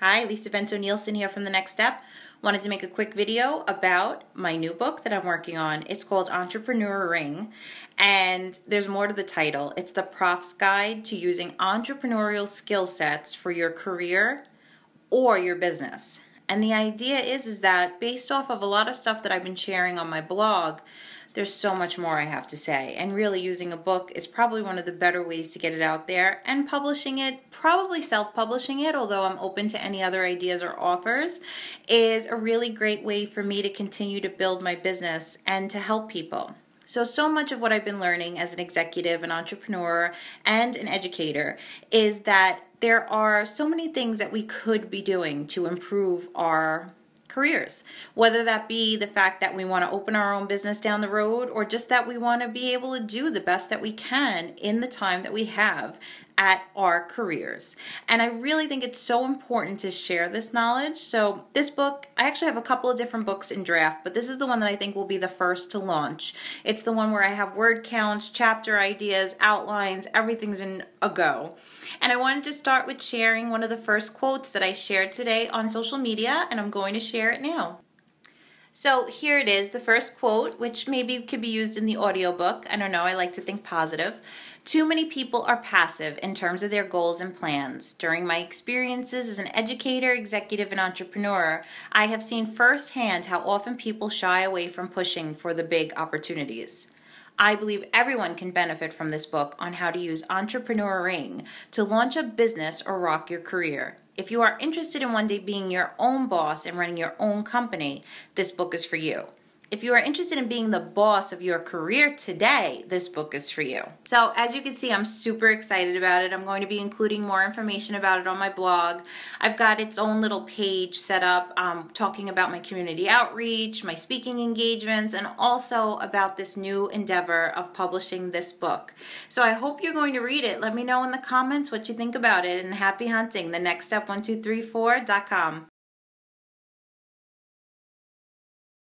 Hi, Lisa Vento Nielsen here from The Next Step. Wanted to make a quick video about my new book that I'm working on. It's called Entrepreneur-ing, and there's more to the title. It's the Prof's Guide to Using Entrepreneurial Skill Sets for Your Career or Your Business. And the idea is, is that based off of a lot of stuff that I've been sharing on my blog, there's so much more I have to say. And really, using a book is probably one of the better ways to get it out there. And publishing it, probably self publishing it, although I'm open to any other ideas or offers, is a really great way for me to continue to build my business and to help people. So, so much of what I've been learning as an executive, an entrepreneur, and an educator is that there are so many things that we could be doing to improve our careers, whether that be the fact that we want to open our own business down the road or just that we want to be able to do the best that we can in the time that we have at our careers. And I really think it's so important to share this knowledge. So, this book, I actually have a couple of different books in draft, but this is the one that I think will be the first to launch. It's the one where I have word counts, chapter ideas, outlines, everything's in a go. And I wanted to start with sharing one of the first quotes that I shared today on social media, and I'm going to share it now. So here it is, the first quote, which maybe could be used in the audiobook. I don't know, I like to think positive. Too many people are passive in terms of their goals and plans. During my experiences as an educator, executive, and entrepreneur, I have seen firsthand how often people shy away from pushing for the big opportunities. I believe everyone can benefit from this book on how to use entrepreneuring to launch a business or rock your career. If you are interested in one day being your own boss and running your own company, this book is for you if you are interested in being the boss of your career today, this book is for you. So, as you can see, I'm super excited about it. I'm going to be including more information about it on my blog. I've got its own little page set up um, talking about my community outreach, my speaking engagements, and also about this new endeavor of publishing this book. So, I hope you're going to read it. Let me know in the comments what you think about it, and happy hunting. The next step 1234.com.